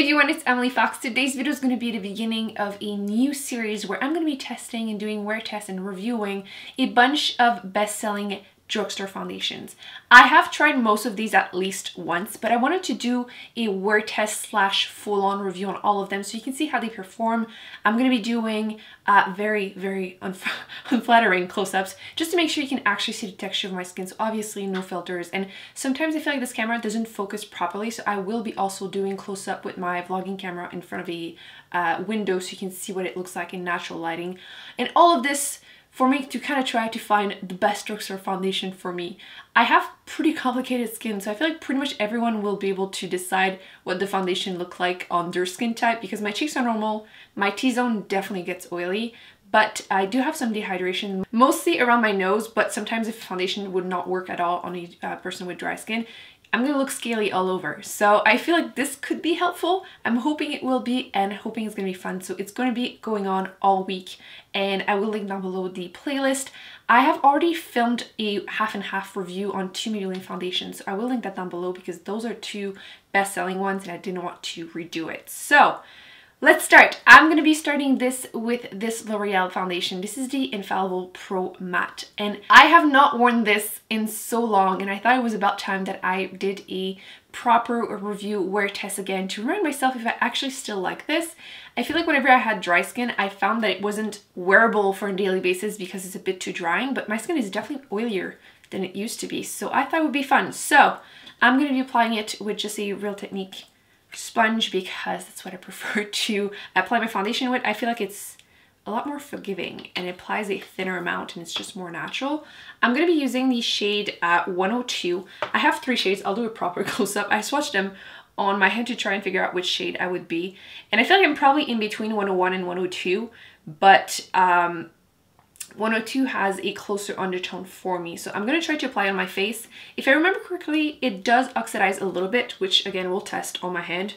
everyone, it's Emily Fox. Today's video is going to be the beginning of a new series where I'm going to be testing and doing wear tests and reviewing a bunch of best-selling drugstore foundations. I have tried most of these at least once, but I wanted to do a wear test slash full-on review on all of them so you can see how they perform. I'm going to be doing uh, very, very unf unflattering close-ups just to make sure you can actually see the texture of my skin. So obviously no filters. And sometimes I feel like this camera doesn't focus properly, so I will be also doing close-up with my vlogging camera in front of a uh, window so you can see what it looks like in natural lighting. And all of this for me to kind of try to find the best drugstore foundation for me. I have pretty complicated skin, so I feel like pretty much everyone will be able to decide what the foundation look like on their skin type because my cheeks are normal, my T-zone definitely gets oily, but I do have some dehydration, mostly around my nose, but sometimes if foundation would not work at all on a uh, person with dry skin, I'm gonna look scaly all over. So I feel like this could be helpful. I'm hoping it will be and hoping it's gonna be fun. So it's gonna be going on all week and I will link down below the playlist. I have already filmed a half and half review on two Maybelline foundations. So I will link that down below because those are two best-selling ones and I didn't want to redo it. So Let's start. I'm going to be starting this with this L'Oreal foundation. This is the Infallible Pro Matte and I have not worn this in so long and I thought it was about time that I did a proper review wear test again to remind myself if I actually still like this. I feel like whenever I had dry skin I found that it wasn't wearable for a daily basis because it's a bit too drying but my skin is definitely oilier than it used to be so I thought it would be fun. So I'm going to be applying it with just a Real Technique sponge because that's what I prefer to apply my foundation with. I feel like it's a lot more forgiving and it applies a thinner amount and it's just more natural. I'm going to be using the shade uh, 102. I have three shades. I'll do a proper close-up. I swatched them on my hand to try and figure out which shade I would be. And I feel like I'm probably in between 101 and 102, but um, 102 has a closer undertone for me. So I'm going to try to apply on my face. If I remember correctly, it does oxidize a little bit, which again, we'll test on my hand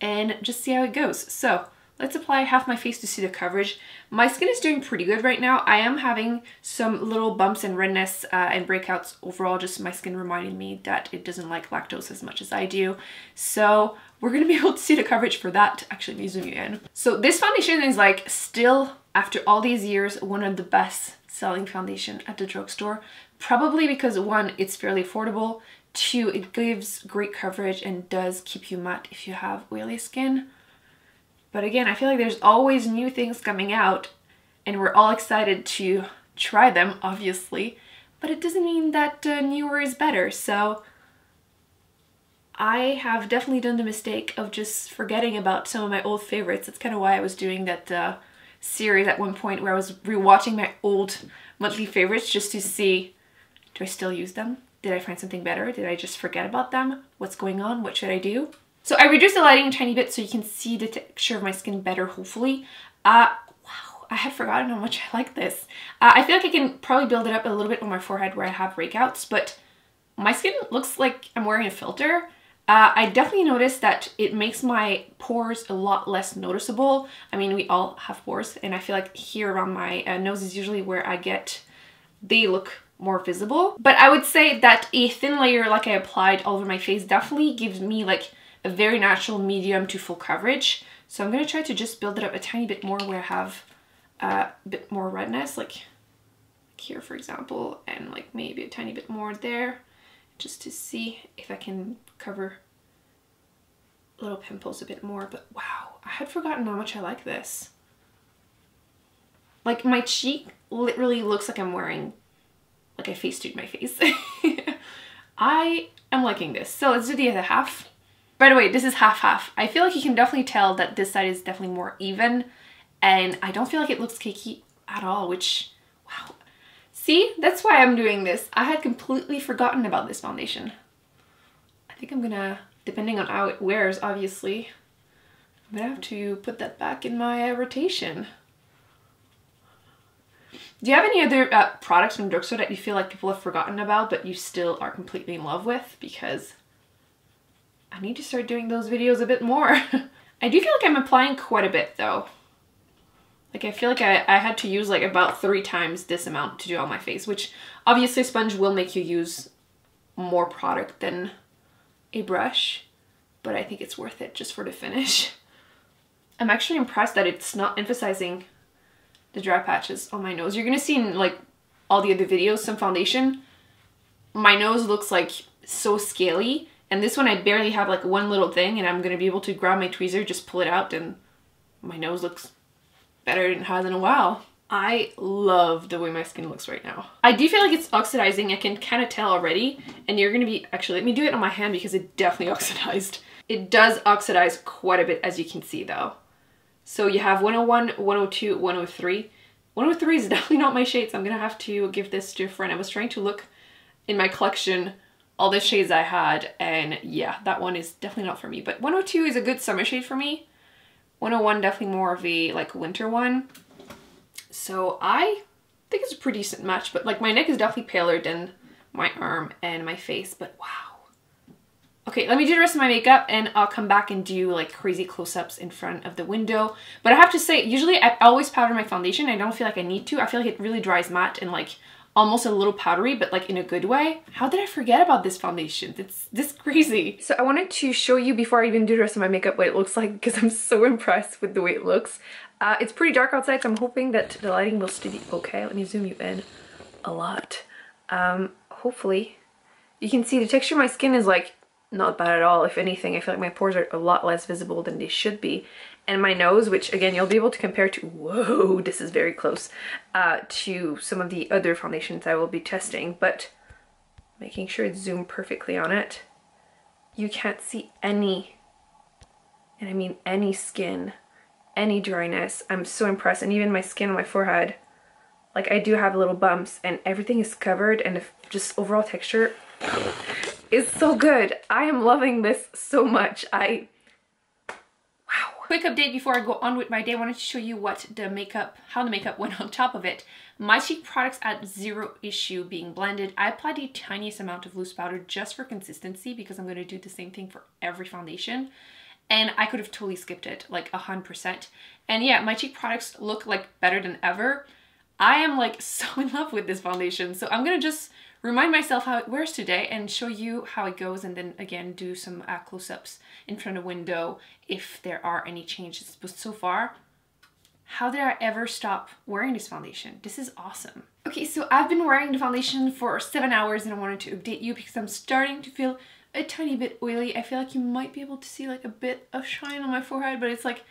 and just see how it goes. So let's apply half my face to see the coverage. My skin is doing pretty good right now. I am having some little bumps and redness uh, and breakouts overall, just my skin reminding me that it doesn't like lactose as much as I do. So we're to be able to see the coverage for that. Actually, let me zoom you in. So this foundation is like still after all these years, one of the best selling foundation at the drugstore. Probably because one, it's fairly affordable. Two, it gives great coverage and does keep you matte if you have oily skin. But again, I feel like there's always new things coming out and we're all excited to try them, obviously. But it doesn't mean that uh, newer is better. So I have definitely done the mistake of just forgetting about some of my old favorites. That's kind of why I was doing that uh, series at one point where I was rewatching my old monthly favorites just to see, do I still use them? Did I find something better? Did I just forget about them? What's going on? What should I do? So I reduced the lighting a tiny bit so you can see the texture of my skin better, hopefully. Uh, wow, I had forgotten how much I like this. Uh, I feel like I can probably build it up a little bit on my forehead where I have breakouts, but my skin looks like I'm wearing a filter. Uh, I definitely noticed that it makes my pores a lot less noticeable. I mean, we all have pores, and I feel like here around my uh, nose is usually where I get, they look more visible. But I would say that a thin layer like I applied all over my face definitely gives me like a very natural medium to full coverage. So I'm going to try to just build it up a tiny bit more where I have uh, a bit more redness, like here for example, and like maybe a tiny bit more there just to see if I can cover little pimples a bit more. But wow, I had forgotten how much I like this. Like my cheek literally looks like I'm wearing like I face my face. I am liking this. So let's do the other half. By the way, this is half-half. I feel like you can definitely tell that this side is definitely more even and I don't feel like it looks cakey at all, which, wow, See, that's why I'm doing this. I had completely forgotten about this foundation. I think I'm gonna, depending on how it wears, obviously, I'm gonna have to put that back in my uh, rotation. Do you have any other uh, products from drugstore that you feel like people have forgotten about but you still are completely in love with? Because I need to start doing those videos a bit more. I do feel like I'm applying quite a bit though. Like I feel like I, I had to use like about three times this amount to do on my face, which obviously sponge will make you use more product than a brush. but I think it's worth it just for the finish. I'm actually impressed that it's not emphasizing the dry patches on my nose. You're gonna see in like all the other videos some foundation. My nose looks like so scaly and this one I barely have like one little thing and I'm gonna be able to grab my tweezer, just pull it out and my nose looks better it has in a while. I love the way my skin looks right now. I do feel like it's oxidizing. I can kind of tell already. And you're going to be, actually, let me do it on my hand because it definitely oxidized. It does oxidize quite a bit as you can see though. So you have 101, 102, 103. 103 is definitely not my shade, so I'm gonna have to give this to a friend. I was trying to look in my collection all the shades I had, and yeah, that one is definitely not for me. But 102 is a good summer shade for me. 101 definitely more of a like winter one. So I think it's a pretty decent match, but like my neck is definitely paler than my arm and my face, but wow. Okay, let me do the rest of my makeup and I'll come back and do like crazy close-ups in front of the window. But I have to say, usually I always powder my foundation. I don't feel like I need to. I feel like it really dries matte and like almost a little powdery, but like in a good way. How did I forget about this foundation? It's this crazy. So I wanted to show you before I even do the rest of my makeup what it looks like because I'm so impressed with the way it looks. Uh, it's pretty dark outside, so I'm hoping that the lighting will still be okay. Let me zoom you in a lot. Um, hopefully. You can see the texture of my skin is like not bad at all. If anything, I feel like my pores are a lot less visible than they should be. And my nose, which again, you'll be able to compare to, whoa, this is very close, uh, to some of the other foundations I will be testing, but making sure it's zoomed perfectly on it. You can't see any, and I mean any skin, any dryness. I'm so impressed. And even my skin on my forehead, like I do have little bumps and everything is covered and just overall texture is so good. I am loving this so much. I. Quick update before I go on with my day. I wanted to show you what the makeup, how the makeup went on top of it. My Cheek products at zero issue being blended. I applied the tiniest amount of loose powder just for consistency because I'm going to do the same thing for every foundation. And I could have totally skipped it, like a 100%. And yeah, my cheek products look like better than ever. I am like so in love with this foundation. So I'm going to just remind myself how it wears today and show you how it goes and then again do some uh, close-ups in front of window if there are any changes. But so far, how did I ever stop wearing this foundation? This is awesome. Okay, so I've been wearing the foundation for seven hours and I wanted to update you because I'm starting to feel a tiny bit oily. I feel like you might be able to see like a bit of shine on my forehead, but it's like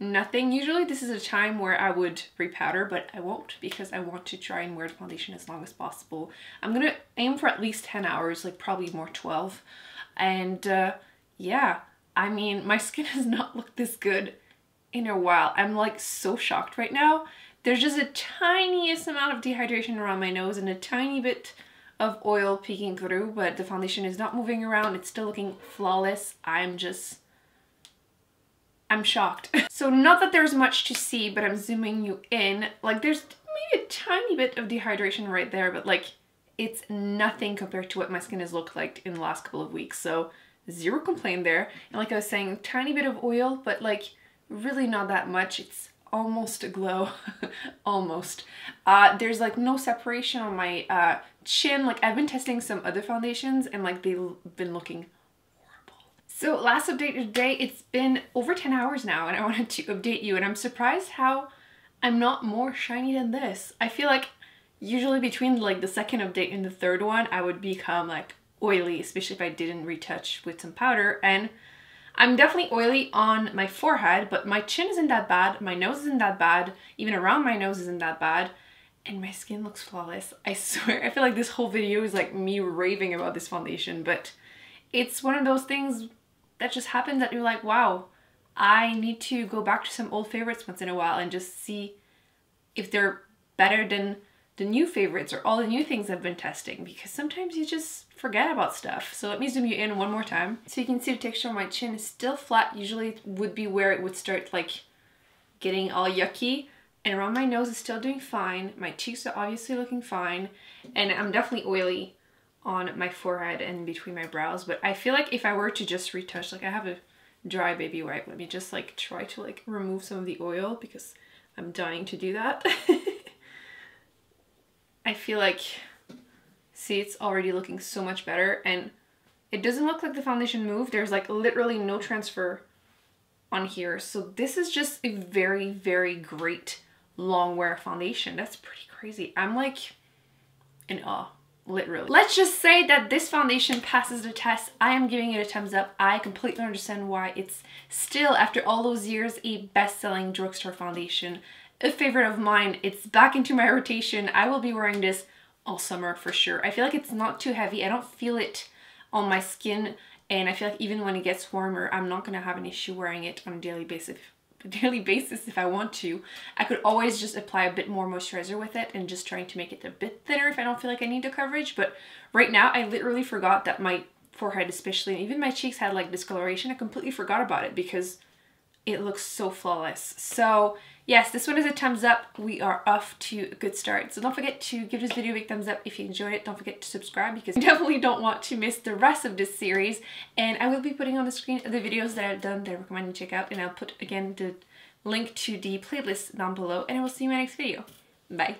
nothing. Usually this is a time where I would repowder, but I won't because I want to try and wear the foundation as long as possible. I'm gonna aim for at least 10 hours, like probably more 12. And uh, yeah, I mean, my skin has not looked this good in a while. I'm like so shocked right now. There's just a tiniest amount of dehydration around my nose and a tiny bit of oil peeking through, but the foundation is not moving around. It's still looking flawless. I'm just I'm shocked. so not that there's much to see, but I'm zooming you in. Like there's maybe a tiny bit of dehydration right there, but like it's nothing compared to what my skin has looked like in the last couple of weeks. So zero complaint there. And like I was saying, tiny bit of oil, but like really not that much. It's almost a glow, almost. Uh, there's like no separation on my uh, chin. Like I've been testing some other foundations and like they've been looking so last update today, it's been over 10 hours now and I wanted to update you and I'm surprised how I'm not more shiny than this. I feel like usually between like the second update and the third one, I would become like oily, especially if I didn't retouch with some powder and I'm definitely oily on my forehead, but my chin isn't that bad, my nose isn't that bad, even around my nose isn't that bad, and my skin looks flawless. I swear, I feel like this whole video is like me raving about this foundation, but it's one of those things that just happened that you're like, wow, I need to go back to some old favorites once in a while and just see if they're better than the new favorites or all the new things I've been testing because sometimes you just forget about stuff. So let me zoom you in one more time. So you can see the texture on my chin is still flat. Usually it would be where it would start like getting all yucky and around my nose is still doing fine. My cheeks are obviously looking fine and I'm definitely oily on my forehead and between my brows. But I feel like if I were to just retouch, like I have a dry baby wipe, let me just like try to like remove some of the oil because I'm dying to do that. I feel like, see, it's already looking so much better and It doesn't look like the foundation moved. There's like literally no transfer on here. So this is just a very, very great long wear foundation. That's pretty crazy. I'm like in awe literally. Let's just say that this foundation passes the test. I am giving it a thumbs up. I completely understand why it's still, after all those years, a best-selling drugstore foundation. A favorite of mine. It's back into my rotation. I will be wearing this all summer for sure. I feel like it's not too heavy. I don't feel it on my skin and I feel like even when it gets warmer, I'm not going to have an issue wearing it on a daily basis daily basis if I want to. I could always just apply a bit more moisturizer with it and just trying to make it a bit thinner if I don't feel like I need the coverage. But right now, I literally forgot that my forehead especially, and even my cheeks had like discoloration. I completely forgot about it because it looks so flawless. So yes, this one is a thumbs up. We are off to a good start. So don't forget to give this video a big thumbs up if you enjoyed it. Don't forget to subscribe because you definitely don't want to miss the rest of this series. And I will be putting on the screen the videos that I've done that I recommend you check out. And I'll put again the link to the playlist down below. And I will see you in my next video. Bye.